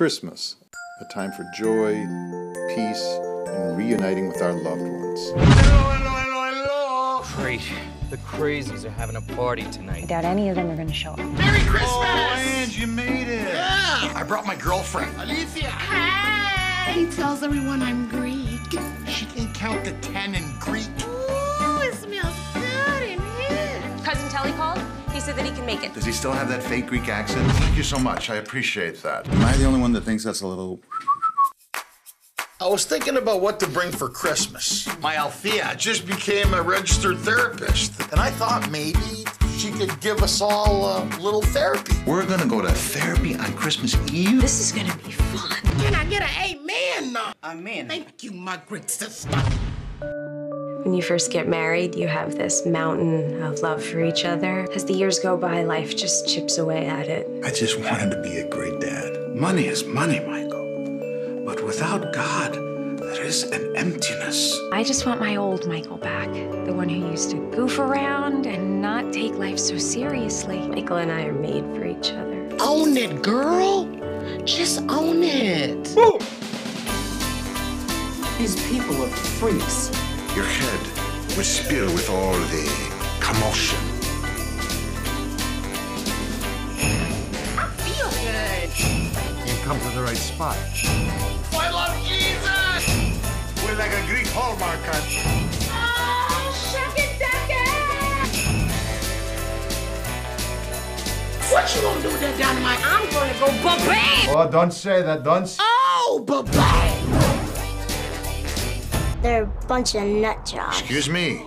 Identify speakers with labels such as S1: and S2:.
S1: Christmas, a time for joy, peace, and reuniting with our loved ones.
S2: Hello, hello, hello, hello.
S3: Great. The crazies are having a party tonight.
S4: I doubt any of them are gonna show up.
S2: Merry Christmas!
S1: Oh, Ange, you made it!
S2: Yeah! I brought my girlfriend, Alicia.
S5: He tells everyone I'm Greek.
S2: She can count to ten in Greek.
S6: He said that he can make it.
S7: Does he still have that fake Greek accent? Thank you so much. I appreciate that. Am I the only one that thinks that's a little.
S2: I was thinking about what to bring for Christmas. My Althea just became a registered therapist, and I thought maybe she could give us all a little therapy.
S7: We're gonna go to therapy on Christmas Eve?
S6: This is gonna be fun.
S5: Can I get an amen?
S3: Amen.
S5: Thank you, my great sister.
S8: When you first get married, you have this mountain of love for each other. As the years go by, life just chips away at it.
S7: I just wanted to be a great dad. Money is money, Michael. But without God, there is an emptiness.
S8: I just want my old Michael back. The one who used to goof around and not take life so seriously. Michael and I are made for each other.
S5: Own it, girl. Just own it.
S9: These people are freaks.
S7: Your head would spill with all the commotion.
S5: I feel good.
S7: You've come to the right spot.
S2: I love Jesus! We're like a Greek hallmark on.
S5: Oh, shuck it, duck it. What you gonna do with that dynamite? I'm gonna go ba-bam.
S7: Oh, don't say that. Don't.
S5: Oh, ba-bam.
S10: They're a bunch of nut jobs.
S7: Excuse me.